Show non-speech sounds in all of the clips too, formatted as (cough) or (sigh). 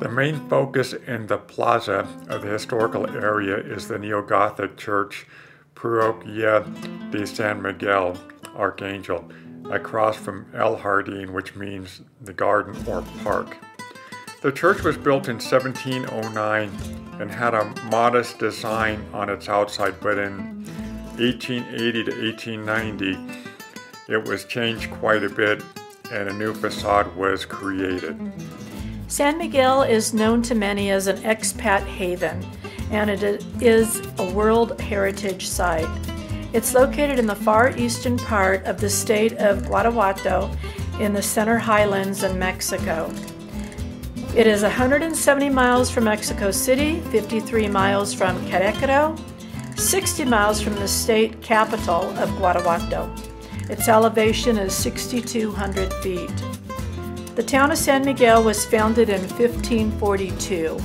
The main focus in the plaza of the historical area is the Neo-Gothic church Parroquia de San Miguel Archangel, across from El Jardín, which means the garden or park. The church was built in 1709 and had a modest design on its outside, but in 1880 to 1890, it was changed quite a bit and a new facade was created. San Miguel is known to many as an expat haven, and it is a World Heritage Site. It's located in the far eastern part of the state of Guanajuato in the Center Highlands in Mexico. It is 170 miles from Mexico City, 53 miles from Querétaro, 60 miles from the state capital of Guanajuato. Its elevation is 6,200 feet. The town of San Miguel was founded in 1542.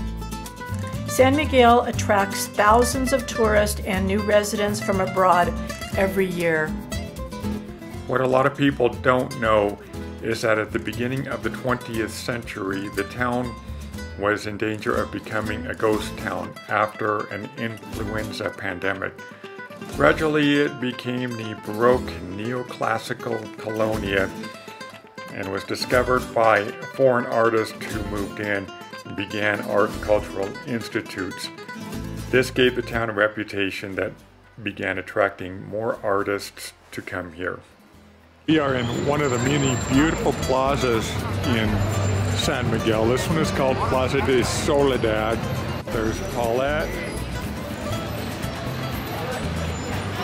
San Miguel attracts thousands of tourists and new residents from abroad every year. What a lot of people don't know is that at the beginning of the 20th century, the town was in danger of becoming a ghost town after an influenza pandemic. Gradually, it became the Baroque neoclassical colonia and was discovered by foreign artists who moved in and began art and cultural institutes. This gave the town a reputation that began attracting more artists to come here. We are in one of the many beautiful plazas in San Miguel. This one is called Plaza de Soledad. There's Paulette.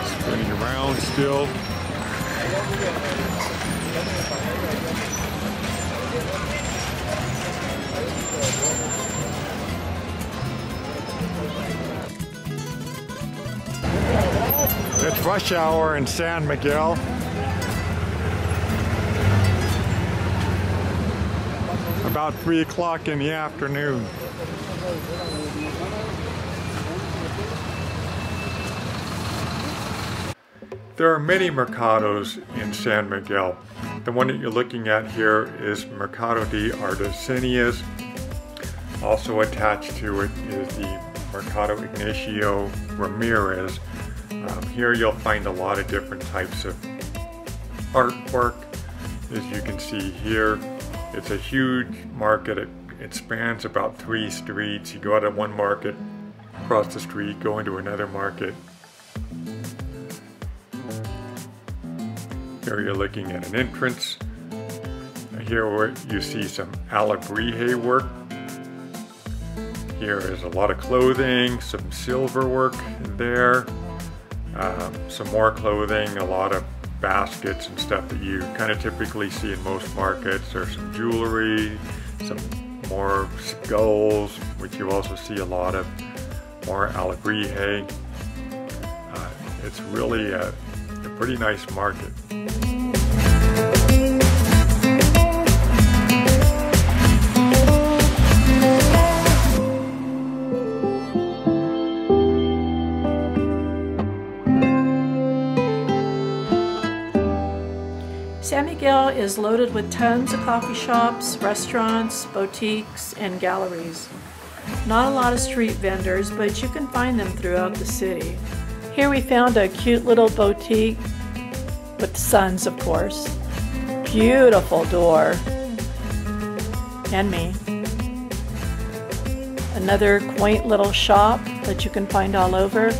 Spinning around still. It's rush hour in San Miguel. About 3 o'clock in the afternoon. There are many mercados in San Miguel. The one that you're looking at here is Mercado de Artesanías. Also attached to it is the Mercado Ignacio Ramirez, um, here you'll find a lot of different types of artwork. As you can see here, it's a huge market. It, it spans about three streets. You go out of one market, cross the street, go into another market. Here you're looking at an entrance. Here you see some alebrije work. Here is a lot of clothing, some silver work there. Um, some more clothing, a lot of baskets and stuff that you kind of typically see in most markets. There's some jewelry, some more skulls, which you also see a lot of, more alebrije. Uh, it's really a, a pretty nice market. Miguel is loaded with tons of coffee shops, restaurants, boutiques, and galleries. Not a lot of street vendors, but you can find them throughout the city. Here we found a cute little boutique with suns, of course. Beautiful door. And me. Another quaint little shop that you can find all over.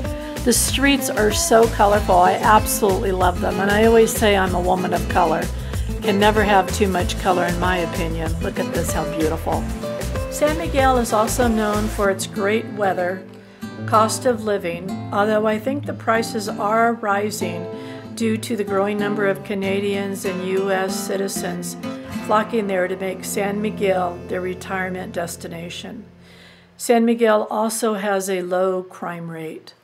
The streets are so colorful. I absolutely love them. And I always say I'm a woman of color. Can never have too much color in my opinion. Look at this, how beautiful. San Miguel is also known for its great weather, cost of living, although I think the prices are rising due to the growing number of Canadians and U.S. citizens flocking there to make San Miguel their retirement destination. San Miguel also has a low crime rate.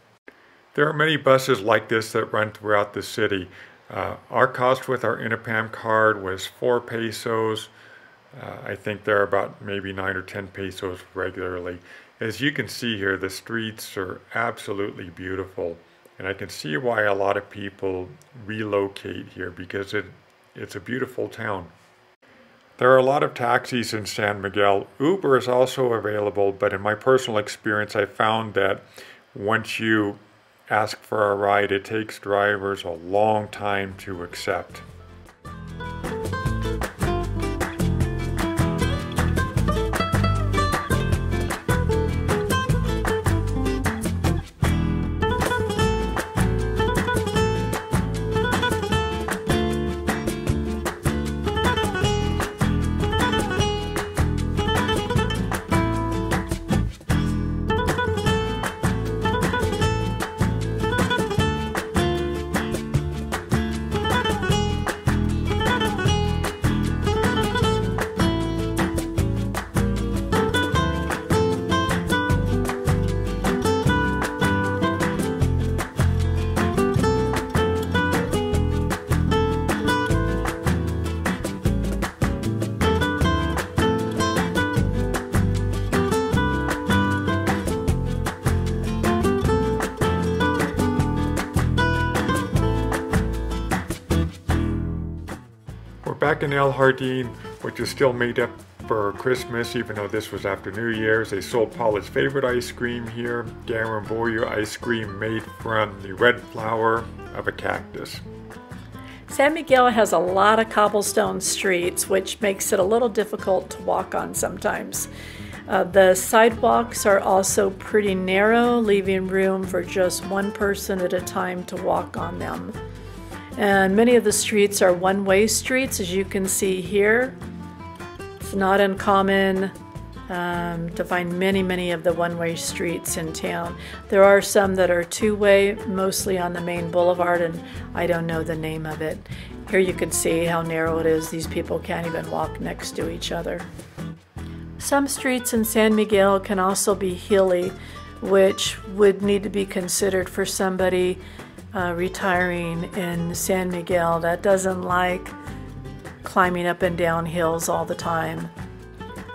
There are many buses like this that run throughout the city. Uh, our cost with our Inapam card was four pesos. Uh, I think they're about maybe nine or ten pesos regularly. As you can see here, the streets are absolutely beautiful. And I can see why a lot of people relocate here because it, it's a beautiful town. There are a lot of taxis in San Miguel. Uber is also available, but in my personal experience, I found that once you ask for a ride, it takes drivers a long time to accept. Back in El Jardin, which is still made up for Christmas, even though this was after New Year's. They sold Paula's favorite ice cream here, Garambullo ice cream made from the red flower of a cactus. San Miguel has a lot of cobblestone streets, which makes it a little difficult to walk on sometimes. Uh, the sidewalks are also pretty narrow, leaving room for just one person at a time to walk on them. And many of the streets are one-way streets, as you can see here. It's not uncommon um, to find many, many of the one-way streets in town. There are some that are two-way, mostly on the main boulevard, and I don't know the name of it. Here you can see how narrow it is. These people can't even walk next to each other. Some streets in San Miguel can also be hilly, which would need to be considered for somebody uh, retiring in San Miguel that doesn't like climbing up and down hills all the time.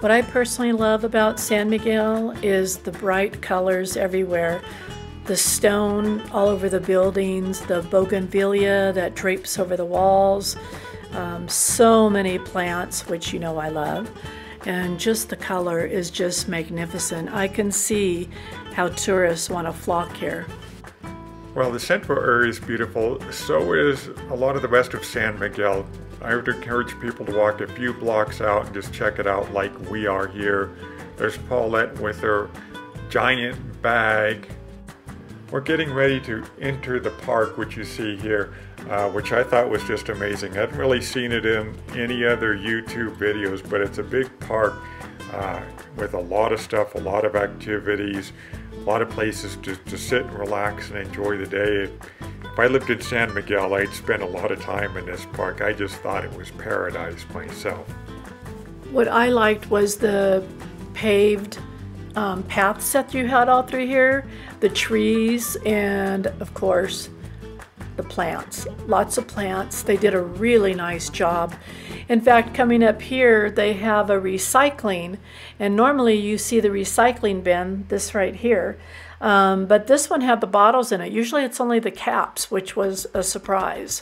What I personally love about San Miguel is the bright colors everywhere. The stone all over the buildings, the bougainvillea that drapes over the walls, um, so many plants, which you know I love, and just the color is just magnificent. I can see how tourists want to flock here. Well, the central area is beautiful. So is a lot of the rest of San Miguel. I would encourage people to walk a few blocks out and just check it out like we are here. There's Paulette with her giant bag. We're getting ready to enter the park, which you see here, uh, which I thought was just amazing. I hadn't really seen it in any other YouTube videos, but it's a big park uh, with a lot of stuff, a lot of activities a lot of places to, to sit and relax and enjoy the day. If I lived in San Miguel, I'd spend a lot of time in this park. I just thought it was paradise myself. What I liked was the paved um, paths that you had all through here, the trees, and of course, the plants. Lots of plants. They did a really nice job. In fact, coming up here, they have a recycling, and normally you see the recycling bin, this right here, um, but this one had the bottles in it. Usually it's only the caps, which was a surprise.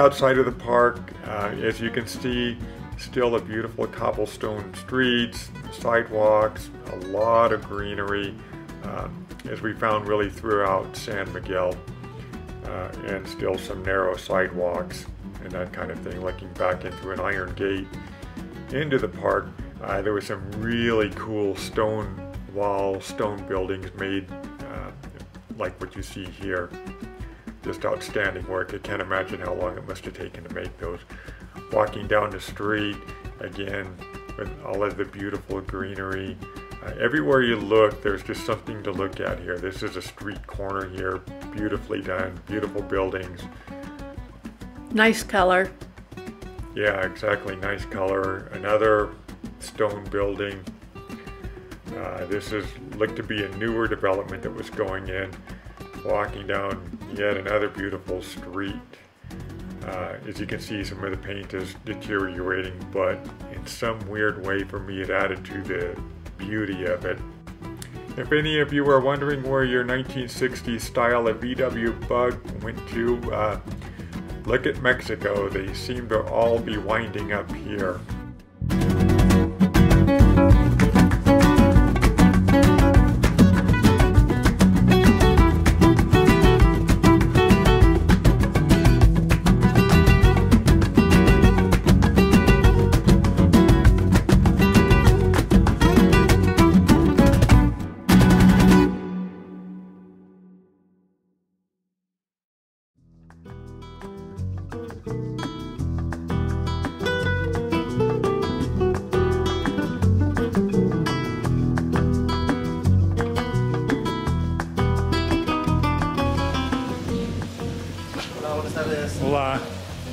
Outside of the park, uh, as you can see, still the beautiful cobblestone streets, sidewalks, a lot of greenery, uh, as we found really throughout San Miguel, uh, and still some narrow sidewalks and that kind of thing, looking back into an iron gate into the park. Uh, there were some really cool stone wall, stone buildings made uh, like what you see here. Just outstanding work. I can't imagine how long it must have taken to make those. Walking down the street, again, with all of the beautiful greenery. Uh, everywhere you look, there's just something to look at here. This is a street corner here, beautifully done, beautiful buildings. Nice color. Yeah, exactly, nice color. Another stone building. Uh, this is looked to be a newer development that was going in. Walking down yet another beautiful street. Uh, as you can see, some of the paint is deteriorating, but in some weird way for me, it added to the beauty of it. If any of you are wondering where your 1960s style of VW Bug went to, uh, look at Mexico. They seem to all be winding up here.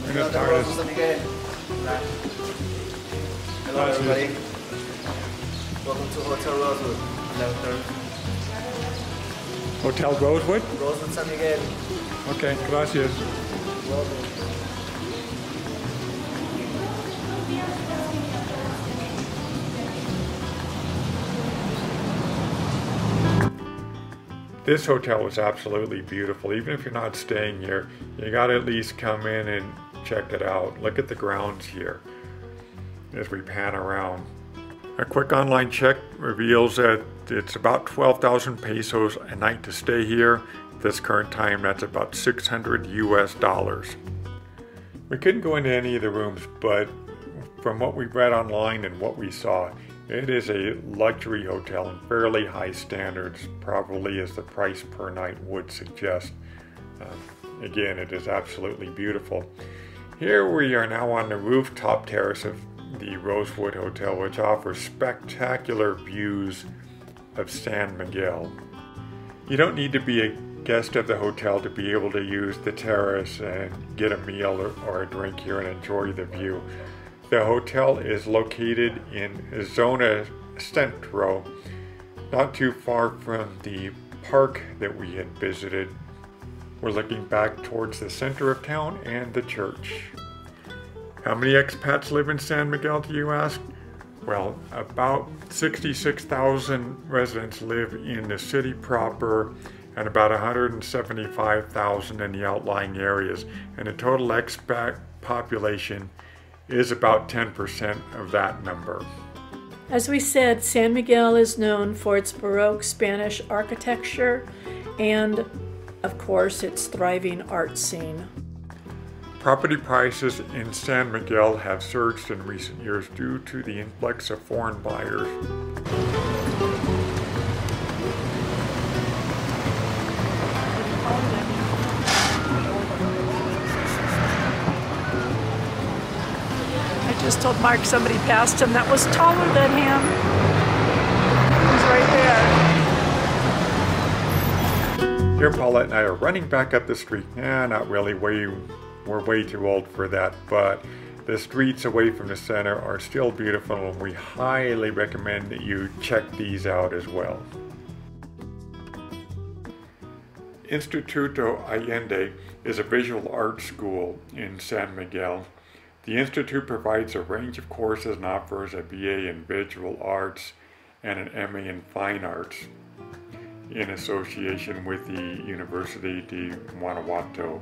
Hola, Rosa tardes. San Miguel. Hello, everybody. Welcome to Hotel Rosewood. Hello, Hotel Rosewood? Rosewood San Miguel. Okay, gracias. Welcome. This hotel was absolutely beautiful. Even if you're not staying here, you gotta at least come in and check it out. Look at the grounds here as we pan around. A quick online check reveals that it's about 12,000 pesos a night to stay here. At this current time, that's about 600 US dollars. We couldn't go into any of the rooms, but from what we read online and what we saw, it is a luxury hotel and fairly high standards, probably as the price per night would suggest. Um, again, it is absolutely beautiful. Here we are now on the rooftop terrace of the Rosewood Hotel, which offers spectacular views of San Miguel. You don't need to be a guest of the hotel to be able to use the terrace and get a meal or, or a drink here and enjoy the view. The hotel is located in Zona Centro, not too far from the park that we had visited. We're looking back towards the center of town and the church. How many expats live in San Miguel, do you ask? Well, about 66,000 residents live in the city proper and about 175,000 in the outlying areas. And the total expat population is about 10% of that number. As we said, San Miguel is known for its Baroque Spanish architecture and, of course, its thriving art scene. Property prices in San Miguel have surged in recent years due to the influx of foreign buyers. I just told Mark somebody passed him that was taller than him. He's right there. Here, Paulette and I are running back up the street. Eh, not really. We, we're way too old for that, but the streets away from the center are still beautiful, and we highly recommend that you check these out as well. Instituto Allende is a visual arts school in San Miguel. The Institute provides a range of courses and offers a BA in Visual Arts and an MA in Fine Arts in association with the University de Guanajuato.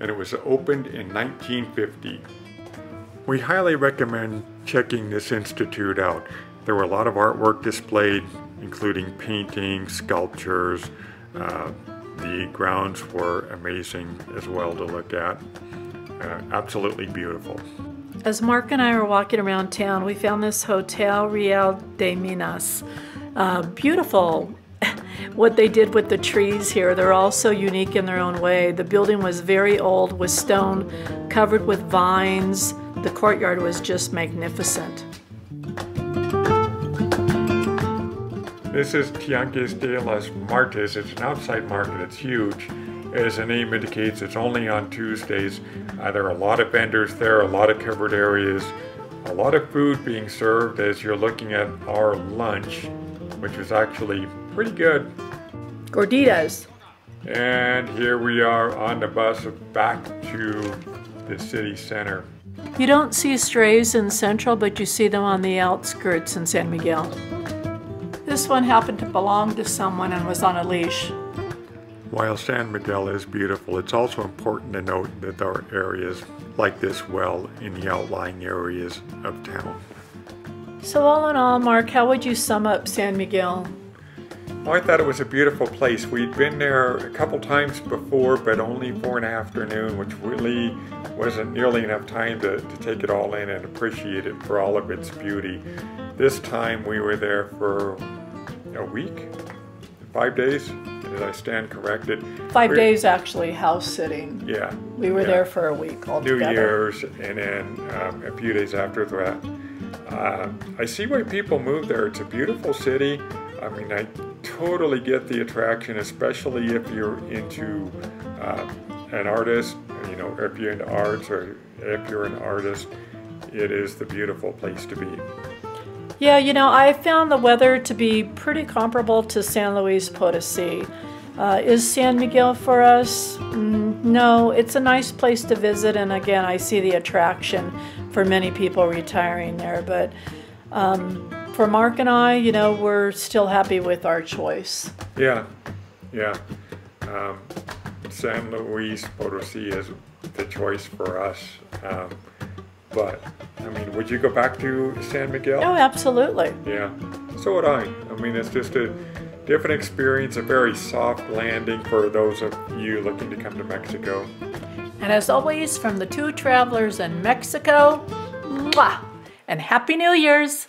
And it was opened in 1950. We highly recommend checking this institute out. There were a lot of artwork displayed, including paintings, sculptures. Uh, the grounds were amazing as well to look at. Uh, absolutely beautiful. As Mark and I were walking around town, we found this Hotel Real de Minas. Uh, beautiful (laughs) what they did with the trees here. They're all so unique in their own way. The building was very old with stone covered with vines. The courtyard was just magnificent. This is Tianguis de las Martes. It's an outside market. It's huge. As the name indicates, it's only on Tuesdays. Uh, there are a lot of vendors there, a lot of covered areas, a lot of food being served as you're looking at our lunch, which was actually pretty good. Gorditas. And here we are on the bus back to the city center. You don't see strays in Central, but you see them on the outskirts in San Miguel. This one happened to belong to someone and was on a leash. While San Miguel is beautiful, it's also important to note that there are areas like this well in the outlying areas of town. So all in all, Mark, how would you sum up San Miguel? Well, I thought it was a beautiful place. We'd been there a couple times before, but only for an afternoon, which really wasn't nearly enough time to, to take it all in and appreciate it for all of its beauty. This time we were there for a week, five days. Did I stand corrected? 5 We're- days actually house sitting. Yeah. We were yeah. there for a week all day. New. Year's, and then um, a few days after that. Uh, I see why people move there. It's a beautiful city. I mean, I totally get the attraction, especially if you're into uh, an artist. You know, if you're into arts or if you're an artist, it is the beautiful place to be. Yeah, you know, I found the weather to be pretty comparable to San Luis Potosi. Uh, is San Miguel for us? Mm, no, it's a nice place to visit, and again, I see the attraction for many people retiring there. But um, for Mark and I, you know, we're still happy with our choice. Yeah, yeah. Um, San Luis Potosi is the choice for us. Um, but, I mean, would you go back to San Miguel? Oh, absolutely. Yeah, so would I. I mean, it's just a different experience, a very soft landing for those of you looking to come to Mexico. And as always, from the two travelers in Mexico, mwah, and Happy New Year's!